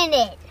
planet.